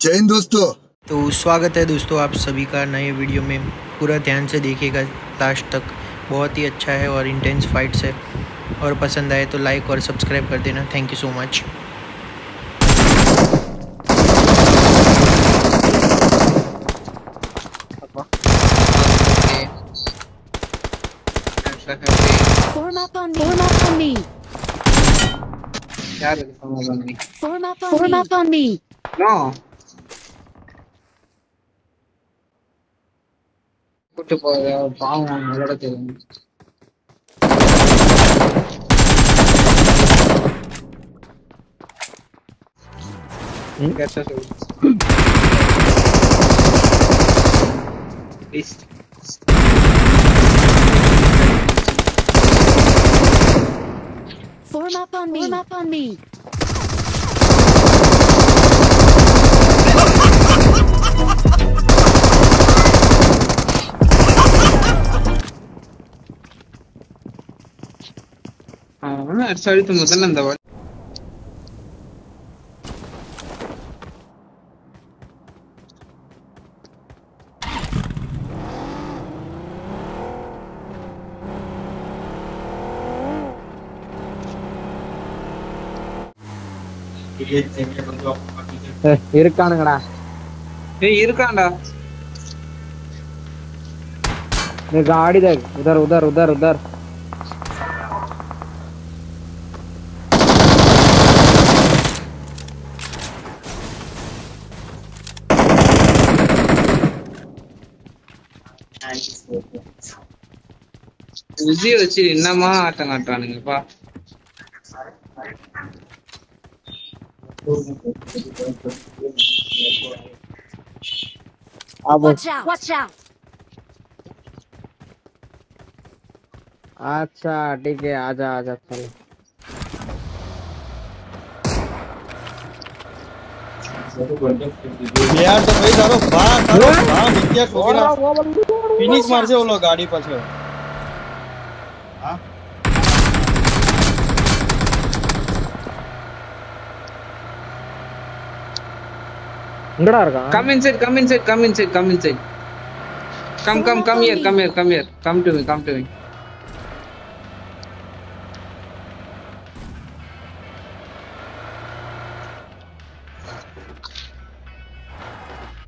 जय हिंद दोस्तों तो स्वागत है दोस्तों आप सभी का नए वीडियो में पूरा ध्यान से देखिएगा लास्ट तक बहुत ही अच्छा है और इंटेंस फाइट्स है और पसंद आए तो लाइक और सब्सक्राइब कर देना thank you so much Form up on me. Form up on me. Form up on me. No. பாவம் தெரியும் Form up on me. Form up on me. அடுத்து முதல்ல அந்த இருக்கானுங்கடா ஏய் இருக்கான்டா गाड़ी உதர் உதர் உதர் உதர் விஜய வச்சு என்னமா ஆட்டம் காட்டுறானுங்கப்பா अच्छा ठीक है आजा आजा चलो यार तो भाई सारो तारो बा तारो बा मित्या कोगरा फिनिश मार से वो लोग गाड़ी पर से हाँ इंगड़ा रखा come inside come inside come inside come inside come come come here come here come here come to me come to me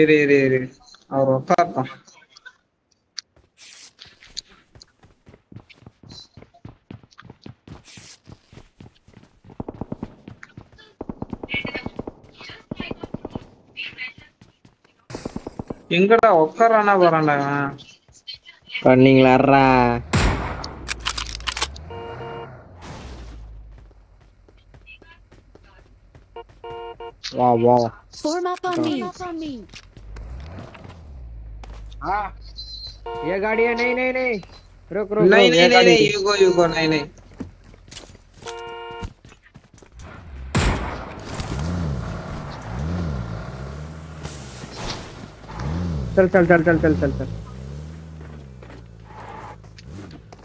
இரு இரு இரு அவர் உட்கார்த்தான் எங்கடா உட்காரானா வரான்டா பண்ணீங்களா Wow, wow. Form up on me. हाँ ये गाड़ी है नहीं नहीं नहीं रुक रुक नहीं नहीं नहीं नहीं युगो युगो नहीं नहीं चल चल चल चल चल चल चल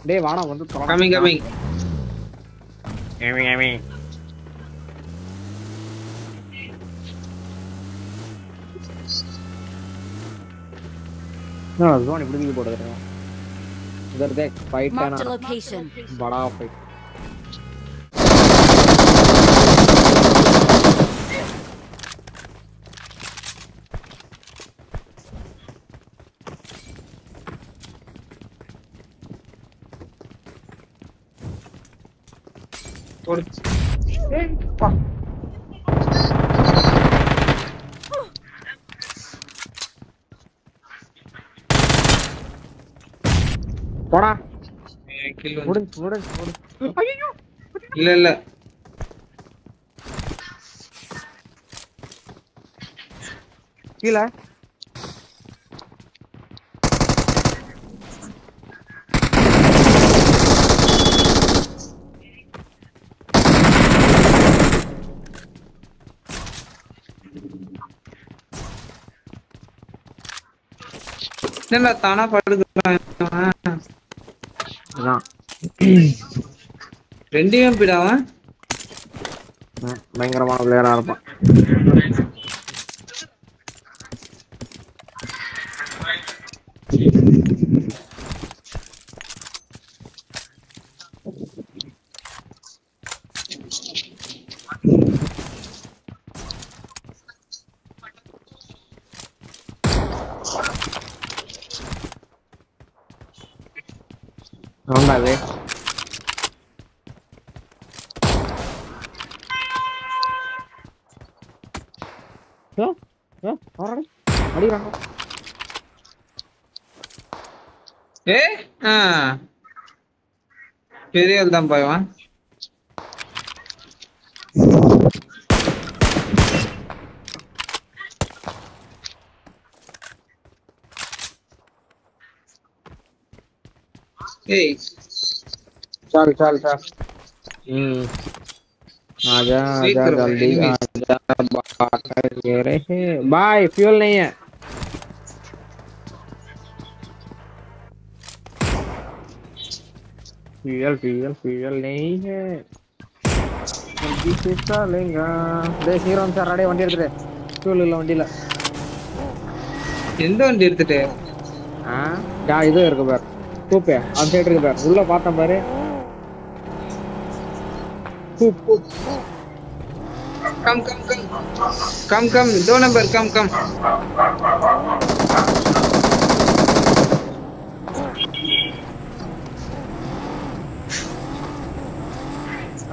டேய் வாடா வந்து கமிங் கமிங் கமிங் கமிங் ना ना जोन इपड़ी भी बोल रहा हूं इधर देख फाइट का ना लोकेशन बड़ा फाइट Por... போடா கில் வந்து ஓடு ஓடு ஐயோ இல்ல இல்ல கீழ இல்ல தானா படுக்கிறான் ரெண்டுமே போயிடாம பயங்கரமான பிளேயரா இருப்பான் Ronda அடிறாங்க ஏ ஆ பெரிய தான் பாய்வான் ஏய் चल चल चल हम्म आजा आजा जल्दी आजा बाहर गिरे हैं बाय फ्यूल नहीं है फ्यूल फ्यूल फ्यूल नहीं है வண்டி கேட்டாலேங்க டேய் ஹீரோ சார் அடே வண்டி எடுத்துட்டு டூல் இல்ல வண்டியில எந்த வண்டி எடுத்துட்டு ஆ டா இது இருக்கு பார் கூப்பே அந்த சைடு இருக்கு பார் உள்ள பார்த்தேன் பாரு கூப் கூப் come come come come come to number come come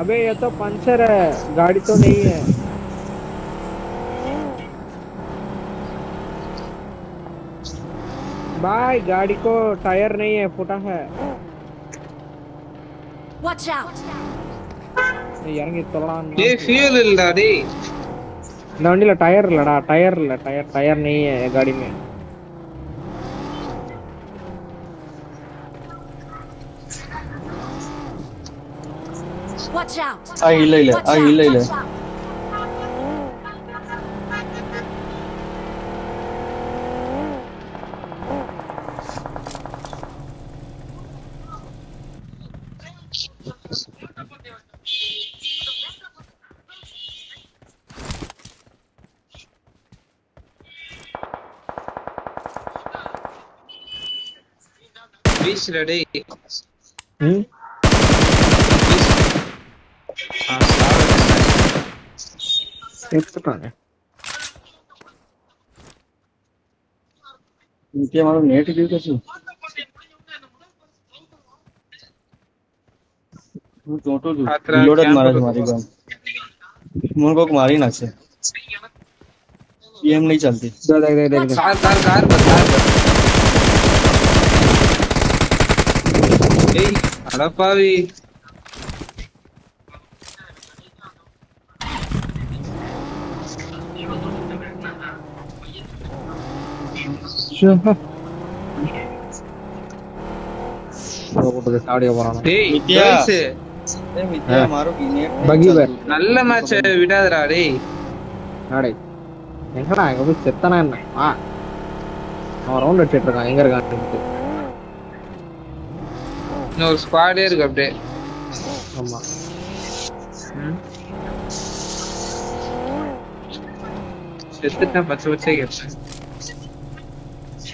अबे ये तो पंचर है गाड़ी तो नहीं है भाई गाड़ी को टायर नहीं है फुटा है Watch out. Tyre tyre tyre नहीं है गाड़ी में Watch out. Ay, Leila, ay, Leila. Ready. Hmm? एक सेकंड इनके हमारा नेट भी कैसे જોટો જો લોડ જ મારે મારી ગામ મને કોક મારી નાખશે એમ નહીં ચાલતી દેખ દેખ દેખ કાર કાર કાર કાર એ હડપ આવી நல்ல மேட்ச் விடாதடா டேய் நாடே எங்கடா எங்க போய் செத்தனா என்ன வா அவன் ரவுண்ட் அடிச்சிட்டு இருக்கான் எங்க இருக்கான் ஒரு ஸ்குவாடே இருக்கு அப்படியே ஆமா செத்துட்டேன் பச்சை பச்சை கேட்டேன்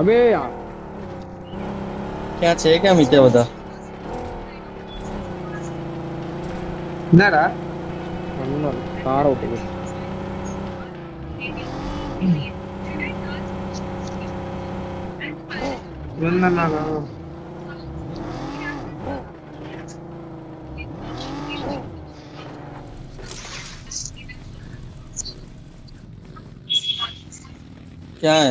अबे यार क्या छे क्या मीठे बता என்னடா கார ஓட்டுது என்னன்னா क्या है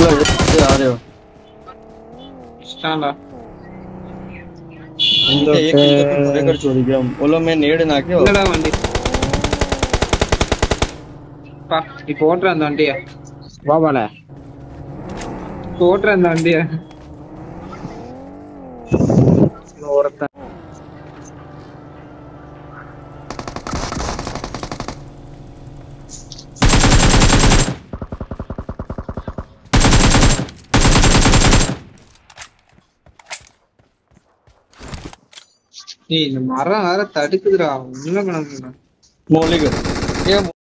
मतलब से आ रहे हो साला तो एक किल कर चोरी किया हम बोलो मैं नेड ना के இல்லடா வண்டி பா இப்போ ஓட்ற அந்த வண்டியா வா வாடா ஓட்ற அந்த வண்டியா நீ இந்த மரம் வேற தடுக்குதுடா உண்மை பண்ண முடியல ஏன்